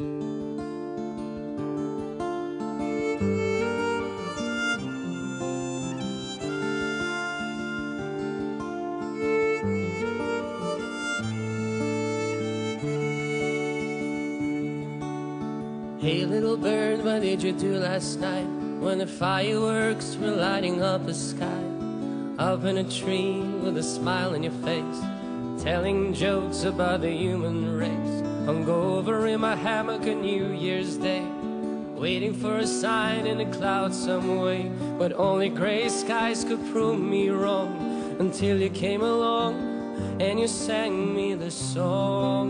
Hey little bird, what did you do last night When the fireworks were lighting up the sky? Up in a tree with a smile on your face Telling jokes about the human race Hung over in my hammock on New Year's Day Waiting for a sign in the clouds some way. But only gray skies could prove me wrong Until you came along And you sang me the song.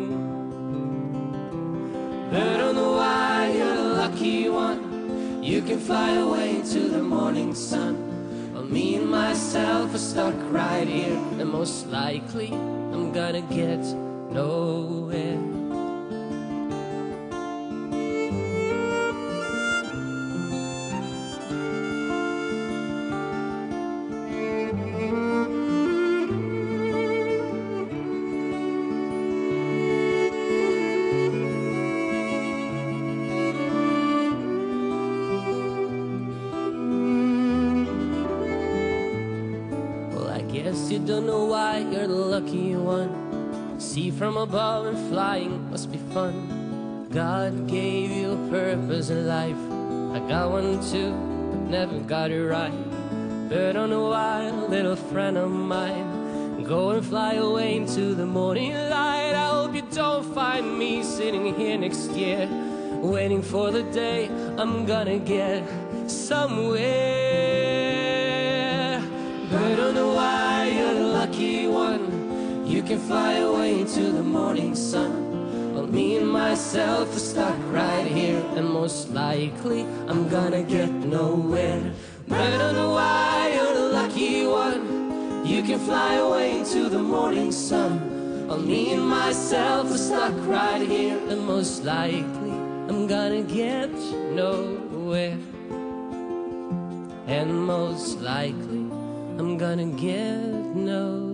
I don't know why you're the lucky one. You can fly away to the morning sun. While me and myself are stuck right here. And most likely I'm gonna get nowhere guess you don't know why you're the lucky one. See from above and flying must be fun. God gave you a purpose in life. I got one too, but never got it right. Bird on a wire, little friend of mine. Go and fly away into the morning light. I hope you don't find me sitting here next year, waiting for the day I'm gonna get somewhere. Can fly away into the morning sun. But me and myself are stuck right here, and most likely I'm gonna get nowhere. Bird on the wire, you're the lucky one. You can fly away into the morning sun. While me and myself are stuck right here, and most likely I'm gonna get nowhere. And most likely I'm gonna get nowhere.